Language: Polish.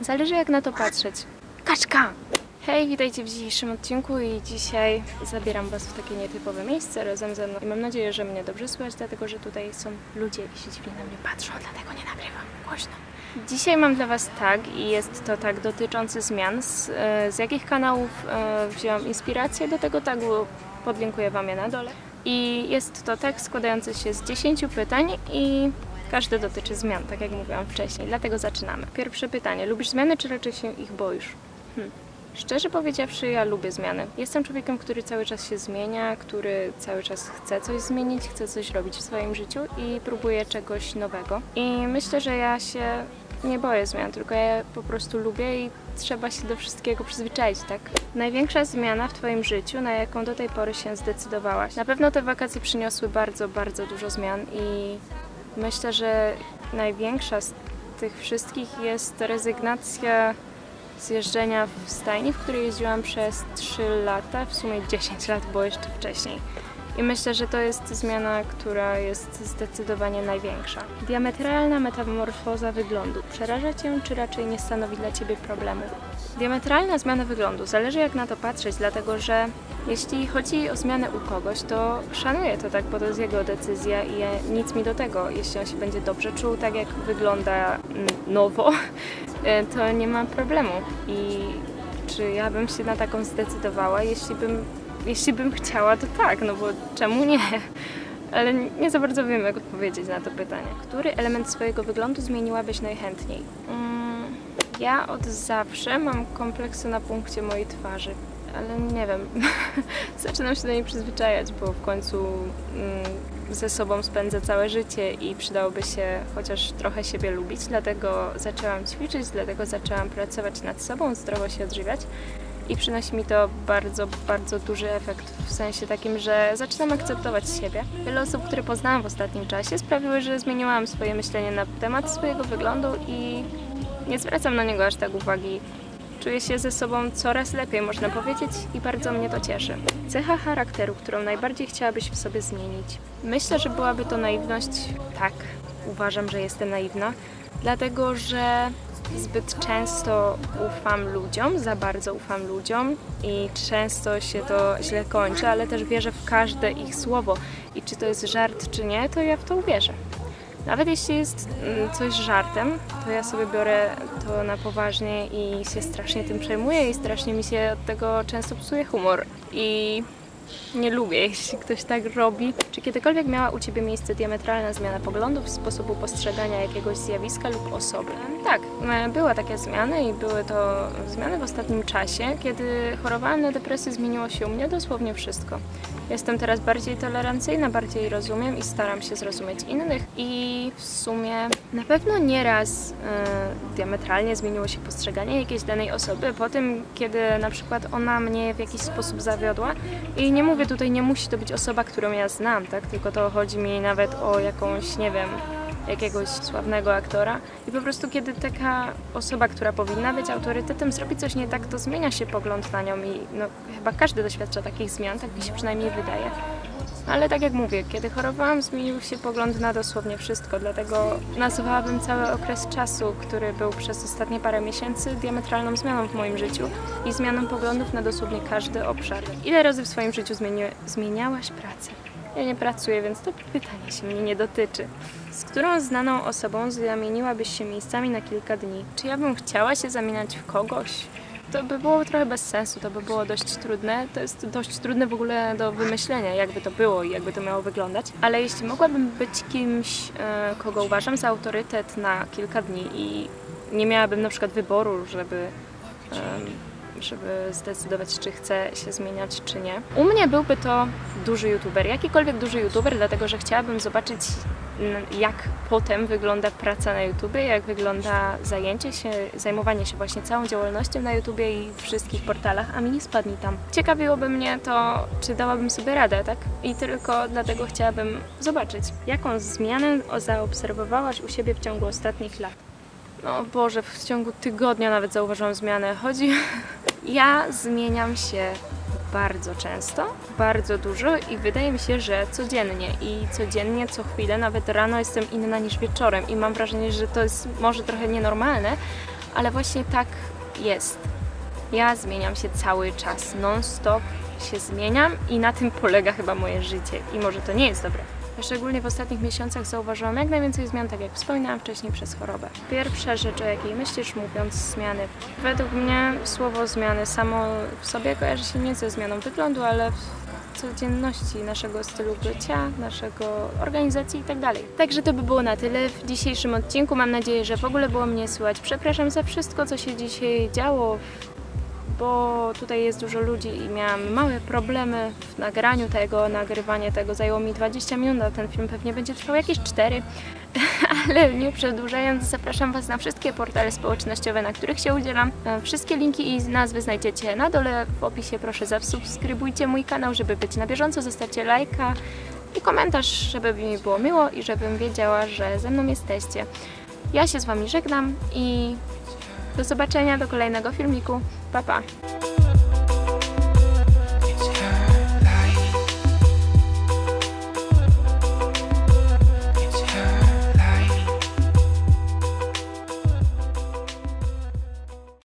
Zależy jak na to patrzeć. Kaczka! Hej, witajcie w dzisiejszym odcinku i dzisiaj zabieram Was w takie nietypowe miejsce razem ze mną i mam nadzieję, że mnie dobrze słychać, dlatego że tutaj są ludzie i się dziwnie na mnie patrzą, dlatego nie nagrywam głośno. Dzisiaj mam dla Was tag i jest to tag dotyczący zmian. Z, e, z jakich kanałów e, wzięłam inspirację do tego tagu, podlinkuję Wam je na dole. I jest to tag składający się z 10 pytań i każdy dotyczy zmian, tak jak mówiłam wcześniej, dlatego zaczynamy. Pierwsze pytanie, lubisz zmiany czy raczej się ich boisz? Hm. Szczerze powiedziawszy, ja lubię zmiany. Jestem człowiekiem, który cały czas się zmienia, który cały czas chce coś zmienić, chce coś robić w swoim życiu i próbuje czegoś nowego. I myślę, że ja się nie boję zmian, tylko ja po prostu lubię i trzeba się do wszystkiego przyzwyczaić, tak? Największa zmiana w Twoim życiu, na jaką do tej pory się zdecydowałaś? Na pewno te wakacje przyniosły bardzo, bardzo dużo zmian i myślę, że największa z tych wszystkich jest rezygnacja z jeżdżenia w stajni, w której jeździłam przez 3 lata, w sumie 10 lat, bo jeszcze wcześniej. I myślę, że to jest zmiana, która jest zdecydowanie największa. Diametralna metamorfoza wyglądu. Przeraża Cię, czy raczej nie stanowi dla Ciebie problemu? Diametralna zmiana wyglądu. Zależy jak na to patrzeć, dlatego że jeśli chodzi o zmianę u kogoś, to szanuję to tak, bo to jest jego decyzja i nic mi do tego. Jeśli on się będzie dobrze czuł, tak jak wygląda mm, nowo, to nie ma problemu. I czy ja bym się na taką zdecydowała, jeśli bym jeśli bym chciała, to tak, no bo czemu nie? Ale nie za bardzo wiem, jak odpowiedzieć na to pytanie. Który element swojego wyglądu zmieniłabyś najchętniej? Ja od zawsze mam kompleksy na punkcie mojej twarzy, ale nie wiem. Zaczynam się do niej przyzwyczajać, bo w końcu mm, ze sobą spędzę całe życie i przydałoby się chociaż trochę siebie lubić, dlatego zaczęłam ćwiczyć, dlatego zaczęłam pracować nad sobą, zdrowo się odżywiać i przynosi mi to bardzo, bardzo duży efekt w sensie takim, że zaczynam akceptować siebie. Wiele osób, które poznałam w ostatnim czasie sprawiły, że zmieniłam swoje myślenie na temat swojego wyglądu i nie zwracam na niego aż tak uwagi. Czuję się ze sobą coraz lepiej, można powiedzieć, i bardzo mnie to cieszy. Cecha charakteru, którą najbardziej chciałabyś w sobie zmienić. Myślę, że byłaby to naiwność. Tak, uważam, że jestem naiwna, dlatego że zbyt często ufam ludziom, za bardzo ufam ludziom i często się to źle kończy, ale też wierzę w każde ich słowo i czy to jest żart, czy nie, to ja w to uwierzę. Nawet jeśli jest mm, coś żartem, to ja sobie biorę to na poważnie i się strasznie tym przejmuję i strasznie mi się od tego często psuje humor. I nie lubię, jeśli ktoś tak robi. Czy kiedykolwiek miała u Ciebie miejsce diametralna zmiana poglądów, sposobu postrzegania jakiegoś zjawiska lub osoby? Tak, e, była taka zmiana i były to zmiany w ostatnim czasie. Kiedy chorowałam na depresję, zmieniło się u mnie dosłownie wszystko. Jestem teraz bardziej tolerancyjna, bardziej rozumiem i staram się zrozumieć innych i w sumie na pewno nieraz e, diametralnie zmieniło się postrzeganie jakiejś danej osoby po tym, kiedy na przykład ona mnie w jakiś sposób zawiodła i nie mówię tutaj, nie musi to być osoba, którą ja znam, tak? Tylko to chodzi mi nawet o jakąś, nie wiem, jakiegoś sławnego aktora i po prostu kiedy taka osoba, która powinna być autorytetem zrobi coś nie tak, to zmienia się pogląd na nią i no, chyba każdy doświadcza takich zmian, tak mi się przynajmniej wydaje. Ale tak jak mówię, kiedy chorowałam, zmienił się pogląd na dosłownie wszystko, dlatego nazwałabym cały okres czasu, który był przez ostatnie parę miesięcy, diametralną zmianą w moim życiu i zmianą poglądów na dosłownie każdy obszar. Ile razy w swoim życiu zmieni zmieniałaś pracę? Ja nie pracuję, więc to pytanie się mnie nie dotyczy. Z którą znaną osobą zamieniłabyś się miejscami na kilka dni? Czy ja bym chciała się zamieniać w kogoś? To by było trochę bez sensu, to by było dość trudne. To jest dość trudne w ogóle do wymyślenia, jakby to było i jakby to miało wyglądać. Ale jeśli mogłabym być kimś, e, kogo uważam za autorytet na kilka dni i nie miałabym na przykład wyboru, żeby żeby zdecydować, czy chce się zmieniać, czy nie. U mnie byłby to duży youtuber, jakikolwiek duży youtuber, dlatego że chciałabym zobaczyć, jak potem wygląda praca na YouTubie, jak wygląda zajęcie się, zajmowanie się właśnie całą działalnością na YouTubie i wszystkich portalach, a mi nie spadnie tam. Ciekawiłoby mnie to, czy dałabym sobie radę, tak? I tylko dlatego chciałabym zobaczyć, jaką zmianę zaobserwowałaś u siebie w ciągu ostatnich lat. No Boże, w ciągu tygodnia nawet zauważyłam zmianę. Chodzi... Ja zmieniam się bardzo często, bardzo dużo i wydaje mi się, że codziennie i codziennie, co chwilę, nawet rano jestem inna niż wieczorem i mam wrażenie, że to jest może trochę nienormalne, ale właśnie tak jest. Ja zmieniam się cały czas, non-stop się zmieniam i na tym polega chyba moje życie. I może to nie jest dobre. Szczególnie w ostatnich miesiącach zauważyłam jak najwięcej zmian, tak jak wspominałam wcześniej, przez chorobę. Pierwsza rzecz, o jakiej myślisz mówiąc zmiany. Według mnie słowo zmiany samo w sobie kojarzy się nie ze zmianą wyglądu, ale codzienności naszego stylu bycia, naszego organizacji i tak. Także to by było na tyle w dzisiejszym odcinku. Mam nadzieję, że w ogóle było mnie słychać. Przepraszam za wszystko, co się dzisiaj działo bo tutaj jest dużo ludzi i miałam małe problemy w nagraniu tego, nagrywanie tego zajęło mi 20 minut, a ten film pewnie będzie trwał jakieś 4. Ale nie przedłużając, zapraszam Was na wszystkie portale społecznościowe, na których się udzielam. E, Wszystkie linki i nazwy znajdziecie na dole w opisie. Proszę zasubskrybujcie mój kanał, żeby być na bieżąco. Zostawcie lajka i komentarz, żeby mi było miło i żebym wiedziała, że ze mną jesteście. Ja się z Wami żegnam i do zobaczenia do kolejnego filmiku. Pa, pa!